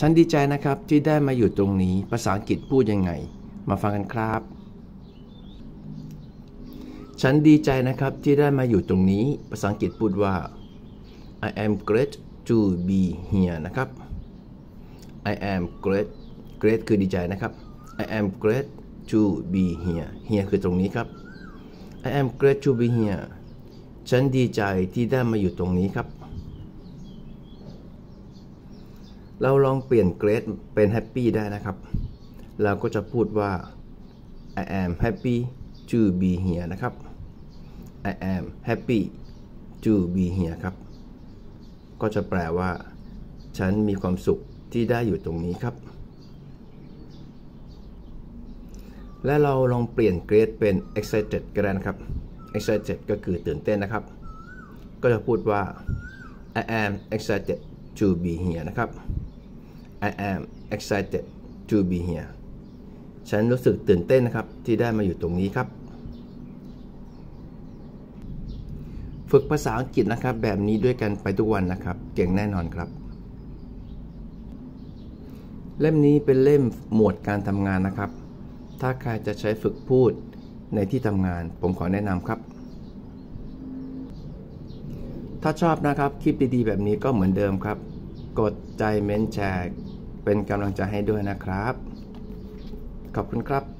ฉันดีใจนะครับที่ได้มาอยู่ตรงนี้ ภาษาอังกฤษพูดยังไง มาฟังกันครับ ฉันดีใจนะครับที่ได้มาอยู่ตรงนี้ ภาษาอังกฤษพูดว่า I am great to be here นะครับ I am great great คือดีใจนะครับ I am great to be here here คือตรงนี้ครับ I am great to be here ฉันดีใจที่ได้มาอยู่ตรงนี้ครับ เราลองเปลี่ยน great เป็น happy ได้นะครับ เราก็จะพูดว่า I am happy to be here นะครับ I am happy to be here ครับ ก็จะแปลว่า ฉันมีความสุขที่ได้อยู่ตรงนี้ครับ และเราลองเปลี่ยน great เป็น excited ก็ได้นะครับ excited ก็คือตื่นเต้นนะครับ ก็จะพูดว่า I am excited to be here นะครับ I am excited to be here ฉันรู้สึกตื่นเต้นนะครับ ที่ได้มาอยู่ตรงนี้ครับ ฝึกภาษาอังกฤษนะครับ แบบนี้ด้วยกันไปทุกวันนะครับ เก่งแน่นอนครับ เล่มนี้เป็นเล่มหมวดการทำงานนะครับ ถ้าใครจะใช้ฝึกพูดในที่ทำงาน ผมขอแนะนำครับ ถ้าชอบนะครับ คลิปดีๆ แบบนี้ก็เหมือนเดิมครับ กดใจเม้นแชร์ เป็นกำลังใจให้ด้วยนะครับ ขอบคุณครับ